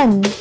one.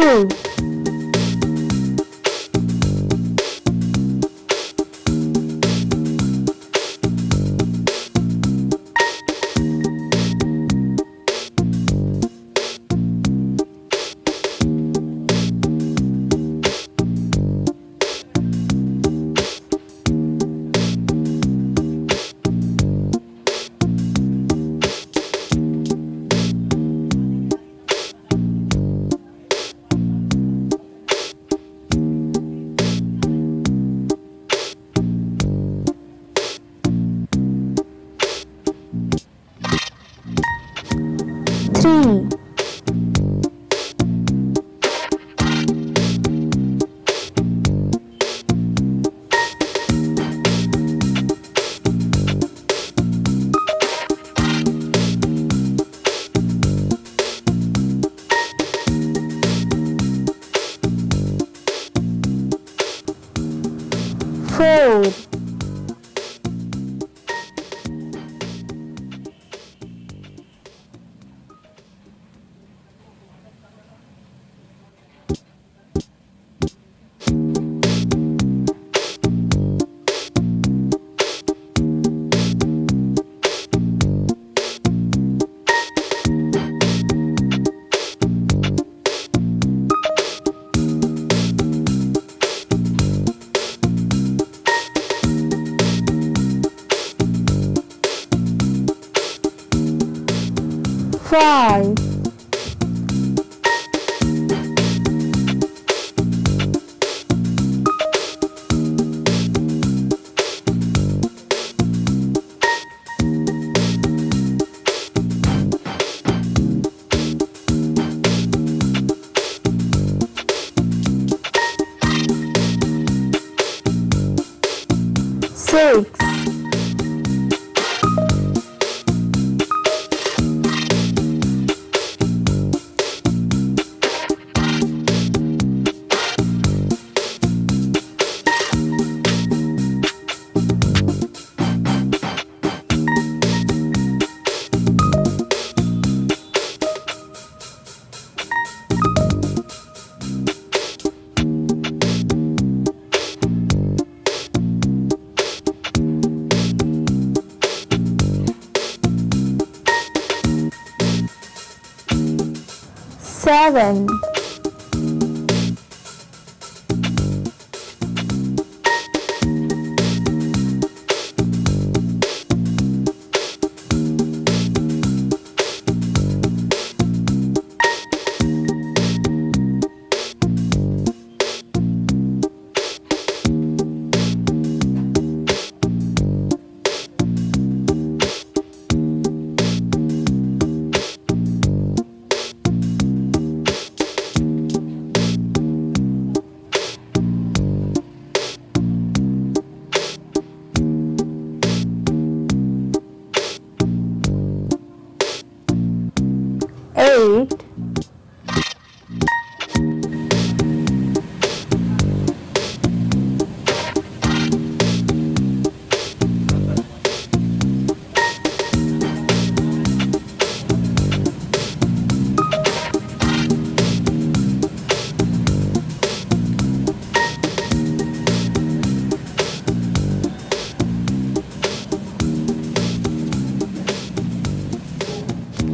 Two, four, five, six, seven, eight.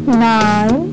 nine